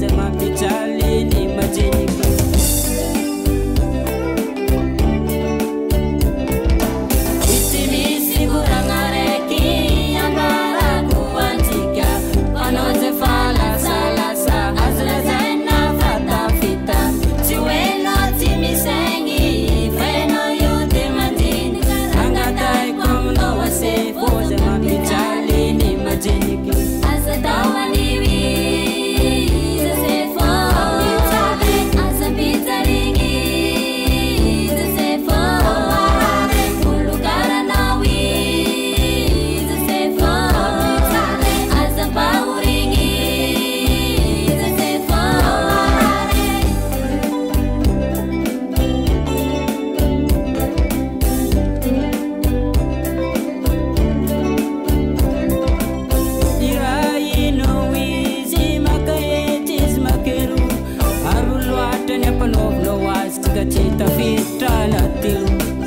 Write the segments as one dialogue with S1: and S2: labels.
S1: Sema picha găcita vitala tilu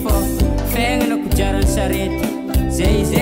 S1: fô fenana kojiaranny sarety zay zay